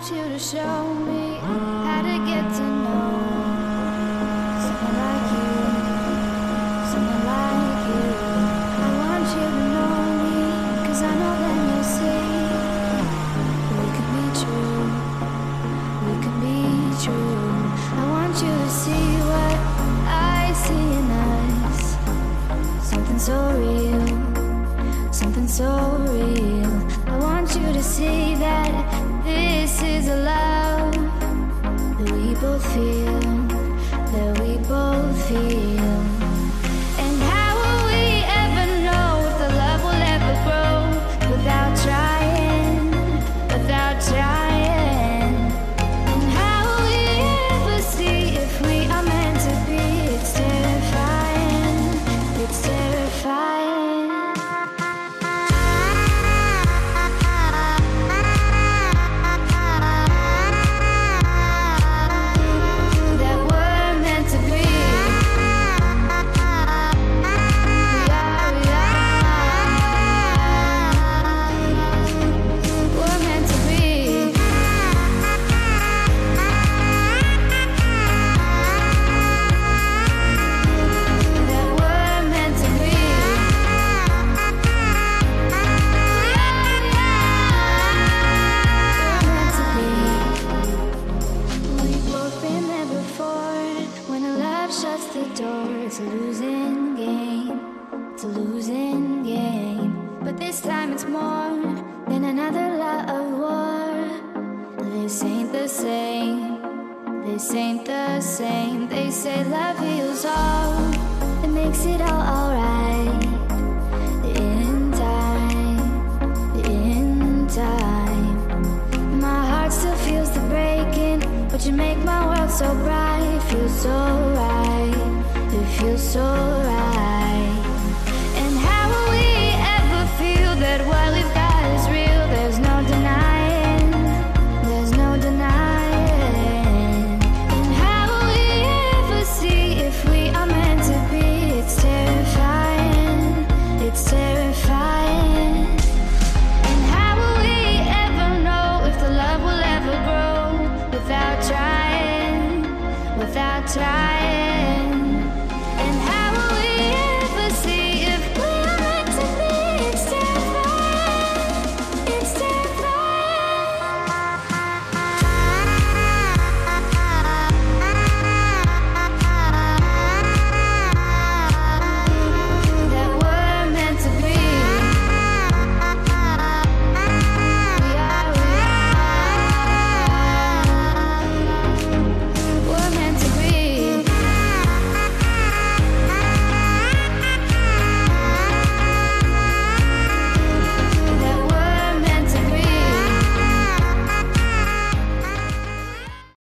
want you to show me how to get to know someone like you, someone like you. I want you to know me, 'cause I know then you'll see we could be true, we could be true. I want you to see what I see in us, something so real, something so real. I want you to see that door, it's a losing game. It's a losing game. But this time it's more than another love war. This ain't the same. This ain't the same. They say love heals all. It makes it all alright. In time. In time. My heart still feels the breaking, but you make my world so bright. Feels so right. It feels so right. And how will we ever feel that what we've got is real? There's no denying. There's no denying. And how will we ever see if we are meant to be? It's terrifying. It's terrifying. And how will we ever know if the love will ever grow without trying, without trying?